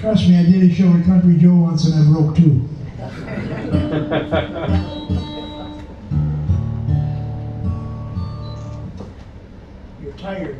Trust me, I did a show at Country Joe once and I broke two. You're tired,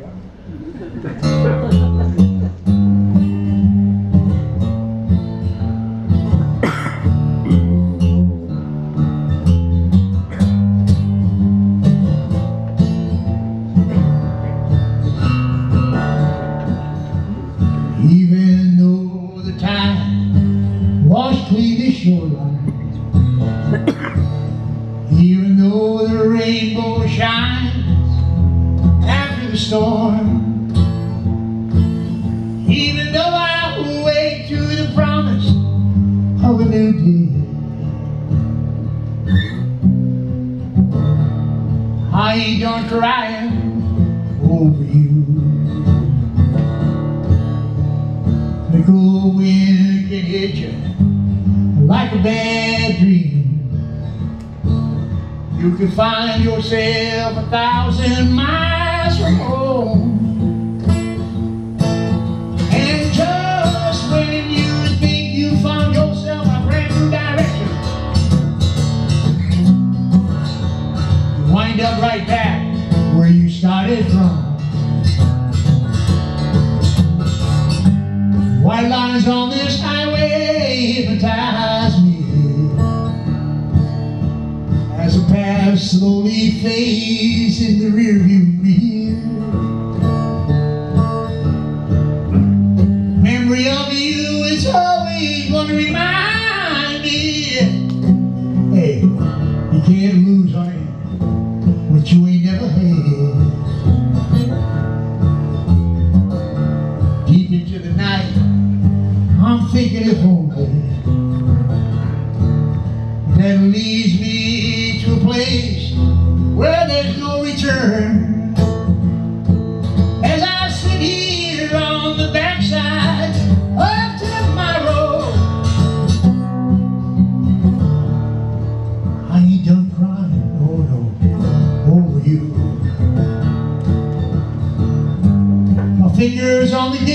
Ain't done crying over you. The cool wind can hit you like a bad dream. You can find yourself a thousand miles from home. And just when you think you found yourself a brand new direction, you wind up right back White lines on this highway hypnotize me. As the past slowly fades in the rearview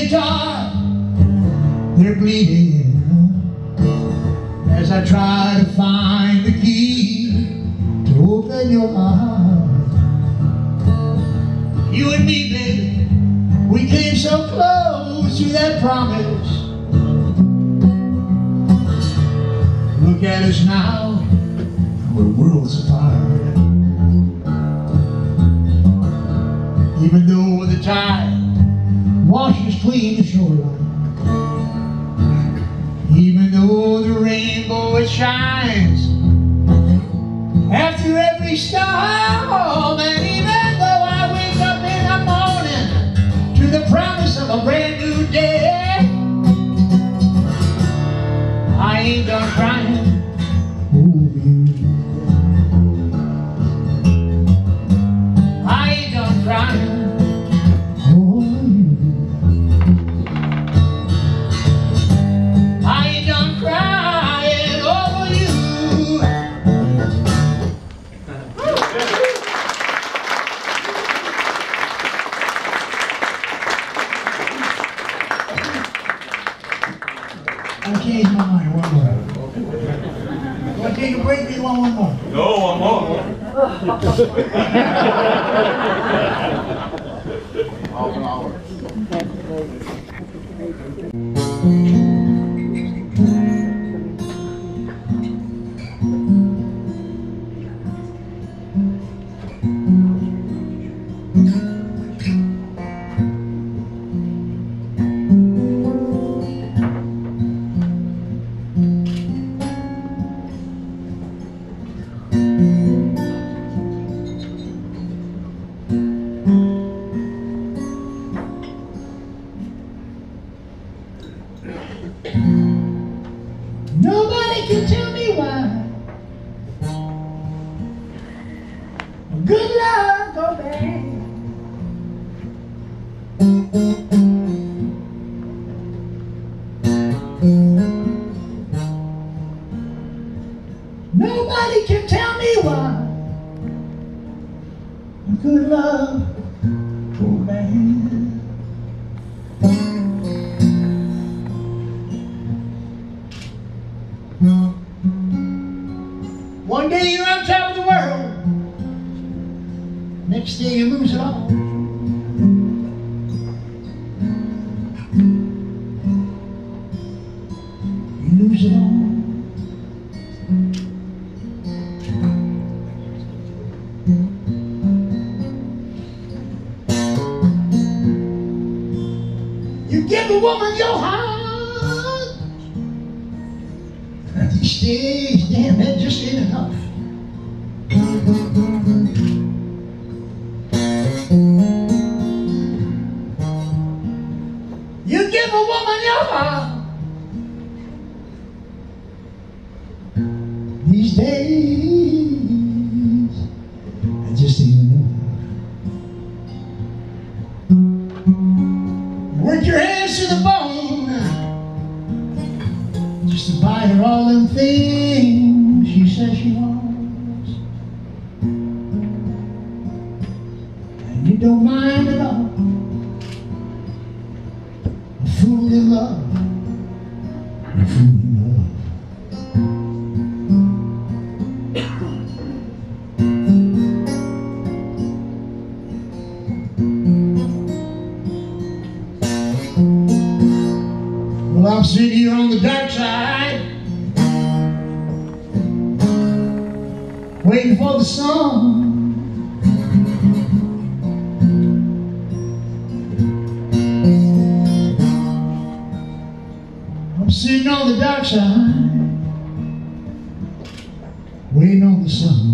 fingers on the guitar they're bleeding as I try to find the key to open your heart. You and me, baby, we came so close to that promise. Look at us now, we're worlds apart. Even though the tide washes clean the shoreline. Even though the rainbow it shines after every storm, and even though I wake up in the morning to the promise of a brand new day, One day you're on top of the world, next day you lose it all. Woman your heart. Days, damn, that just ain't enough. To the bone just to buy her all them things she says she wants. And you don't mind sun. I'm sitting on the dark side, waiting on the sun.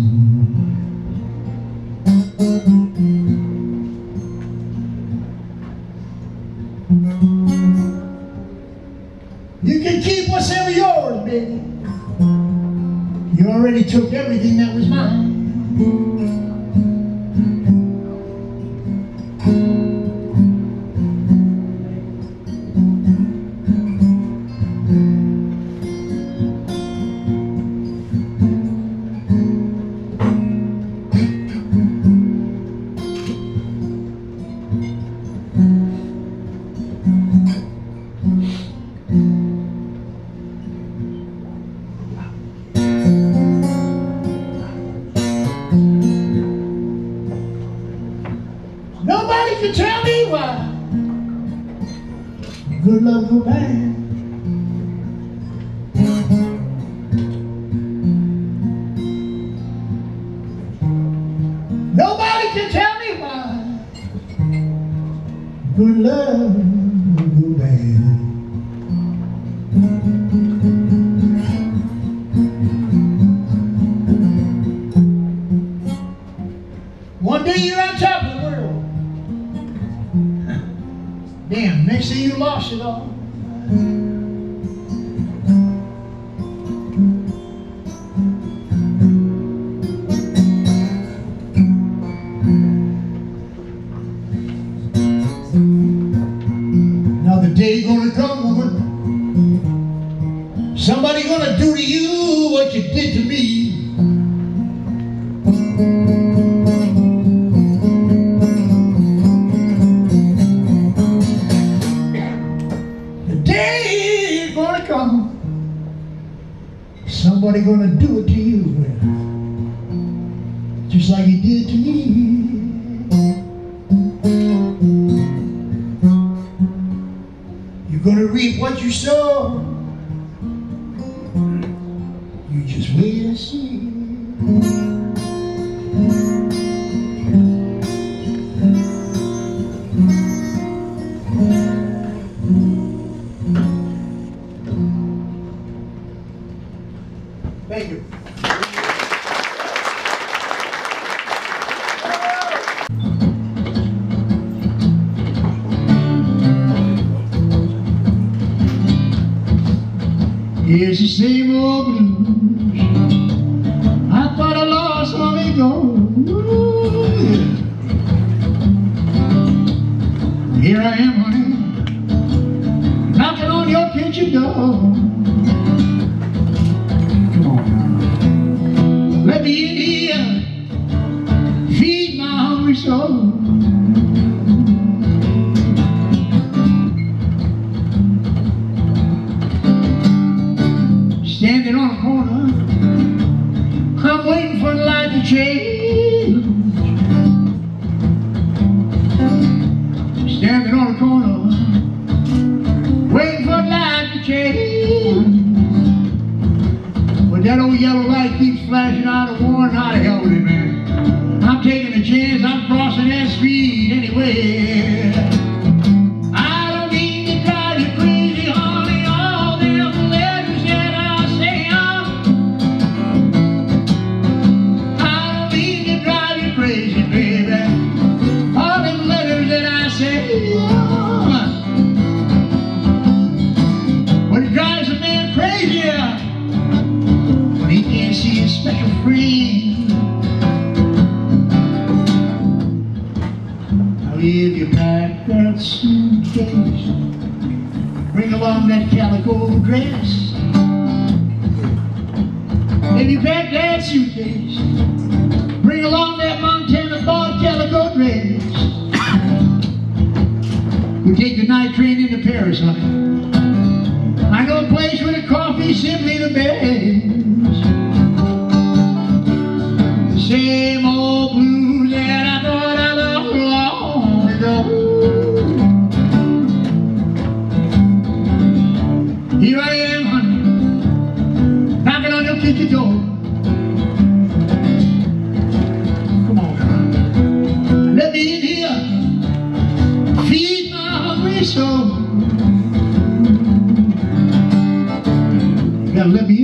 You can keep what's ever yours, baby. You already took everything Good love bad. Nobody can tell me why. Good love go bad. Now the day gonna come, woman. Somebody gonna do to you what you did to me. Somebody gonna do it to you, just like he did to me. You're gonna reap what you sow. You just wait and see. Here's the same old blues. I thought I lost long ago. Here I am, honey, knocking on your kitchen door. Light keeps flashing out of Warren, how the hell with it, man? I'm taking a chance, I'm crossing that street anyway. We take the night train into Paris, honey. I know a place where the coffee's simply the best. The same old blues that I thought I loved long ago. Here I am, honey, knocking on your kitchen door. Hungry. You gotta let me